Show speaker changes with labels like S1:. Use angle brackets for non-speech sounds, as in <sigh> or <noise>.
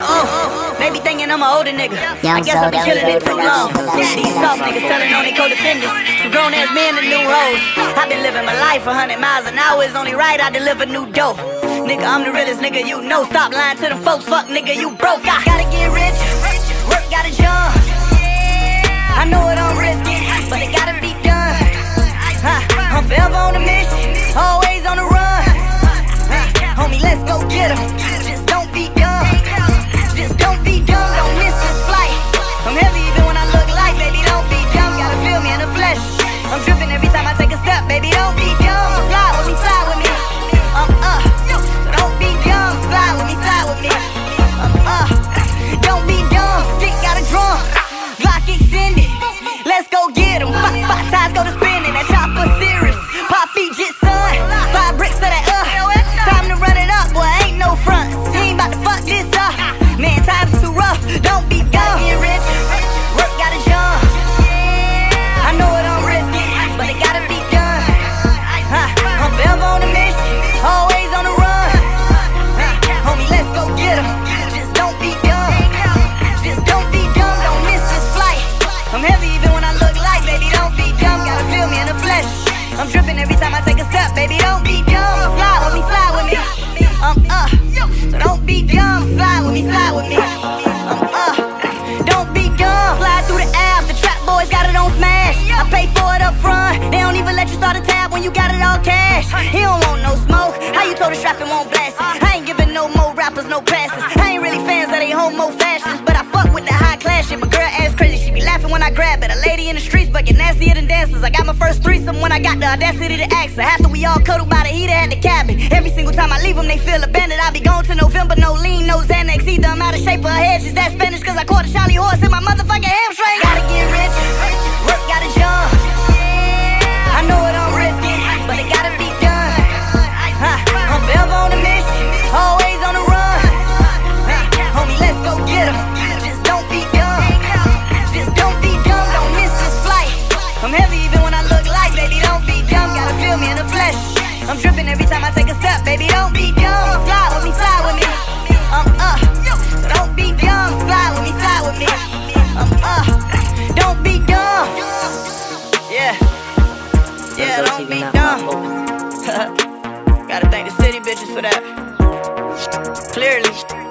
S1: Uh, oh, they be thinking I'm an older nigga. I guess I've been chillin' it too long. These soft niggas selling on their co-defenders. Some grown ass men and new hoes. I've been living my life a hundred miles an hour. It's only right I deliver new dough. Nigga, I'm the realest nigga you know. Stop lying to them folks. Fuck nigga, you broke. I gotta get rich. Work gotta jump. I know it I'm risky, He don't want no smoke. How you told the strap it won't blast it? I ain't giving no more rappers no passes. I ain't really fans of they homo fashions, but I fuck with the high class shit. My girl ass crazy, she be laughing when I grab it. A lady in the streets, but get nastier than dancers. I got my first threesome when I got the audacity to ask her. After we all cuddled by the heater at the cabin. Every single time I leave them, they feel abandoned. I be gone to November, no lean, no Xanax. Either I'm out of shape or her head, she's that Spanish. Cause I caught a Charlie horse in my motherfucking hamstring. Me in the flesh. I'm dripping every time I take a step, baby. Don't be dumb. Slide with me, slide with me. I'm up. So don't be dumb. Slide with me, slide with me. I'm up. Don't be dumb. Yeah. Yeah, don't be dumb. <laughs> Gotta thank the city bitches for that. Clearly.